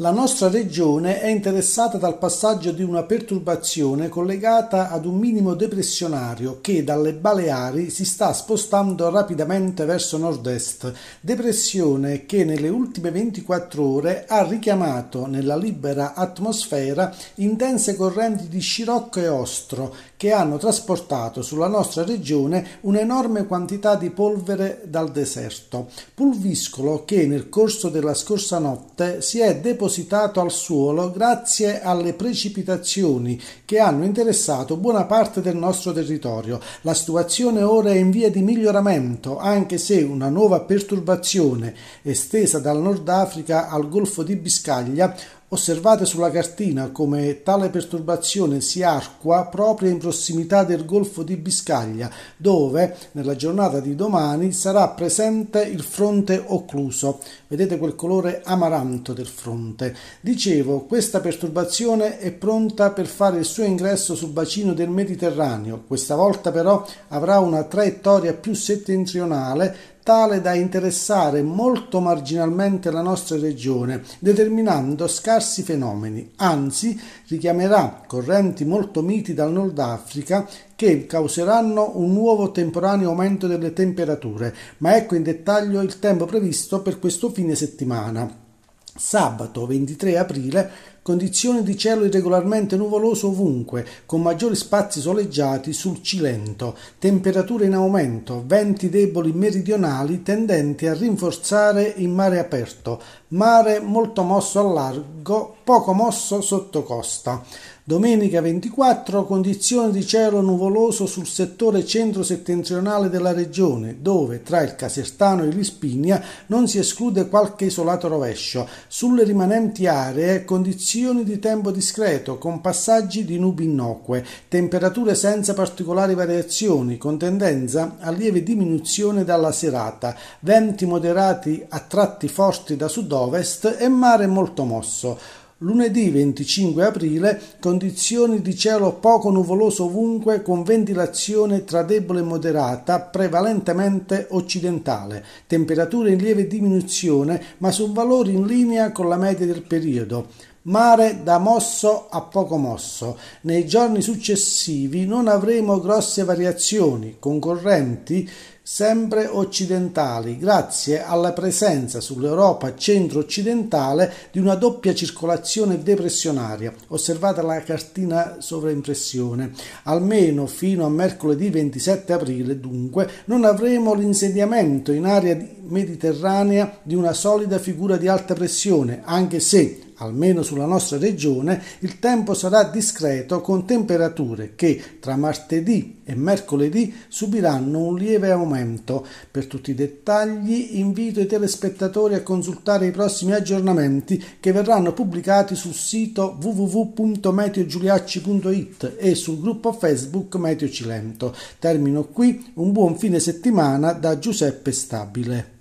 La nostra regione è interessata dal passaggio di una perturbazione collegata ad un minimo depressionario che dalle Baleari si sta spostando rapidamente verso nord-est, depressione che nelle ultime 24 ore ha richiamato nella libera atmosfera intense correnti di scirocco e ostro che hanno trasportato sulla nostra regione un'enorme quantità di polvere dal deserto, pulviscolo che nel corso della scorsa notte si è depositato depositato al suolo grazie alle precipitazioni che hanno interessato buona parte del nostro territorio. La situazione ora è in via di miglioramento, anche se una nuova perturbazione estesa dal Nord Africa al Golfo di Biscaglia Osservate sulla cartina come tale perturbazione si arqua proprio in prossimità del Golfo di Biscaglia, dove nella giornata di domani sarà presente il fronte occluso. Vedete quel colore amaranto del fronte. Dicevo, questa perturbazione è pronta per fare il suo ingresso sul bacino del Mediterraneo. Questa volta però avrà una traiettoria più settentrionale tale da interessare molto marginalmente la nostra regione, determinando scarsi fenomeni, anzi richiamerà correnti molto miti dal Nord Africa che causeranno un nuovo temporaneo aumento delle temperature, ma ecco in dettaglio il tempo previsto per questo fine settimana. Sabato 23 aprile condizioni di cielo irregolarmente nuvoloso ovunque, con maggiori spazi soleggiati sul Cilento, temperature in aumento, venti deboli meridionali tendenti a rinforzare in mare aperto, mare molto mosso al largo, poco mosso sotto costa. Domenica 24 condizioni di cielo nuvoloso sul settore centro-settentrionale della regione, dove tra il Casertano e l'Ispinia non si esclude qualche isolato rovescio. Sulle rimanenti aree condizioni di tempo discreto con passaggi di nubi innocue, temperature senza particolari variazioni, con tendenza a lieve diminuzione dalla serata, venti moderati a tratti forti da sud-ovest e mare molto mosso. Lunedì 25 aprile condizioni di cielo poco nuvoloso ovunque con ventilazione tra debole e moderata prevalentemente occidentale, temperature in lieve diminuzione ma su valori in linea con la media del periodo. Mare da mosso a poco mosso. Nei giorni successivi non avremo grosse variazioni, con correnti sempre occidentali, grazie alla presenza sull'Europa centro-occidentale di una doppia circolazione depressionaria. Osservate la cartina sovraimpressione. Almeno fino a mercoledì 27 aprile, dunque, non avremo l'insediamento in area mediterranea di una solida figura di alta pressione, anche se almeno sulla nostra regione, il tempo sarà discreto con temperature che tra martedì e mercoledì subiranno un lieve aumento. Per tutti i dettagli invito i telespettatori a consultare i prossimi aggiornamenti che verranno pubblicati sul sito www.meteogiuliacci.it e sul gruppo Facebook Meteo Cilento. Termino qui, un buon fine settimana da Giuseppe Stabile.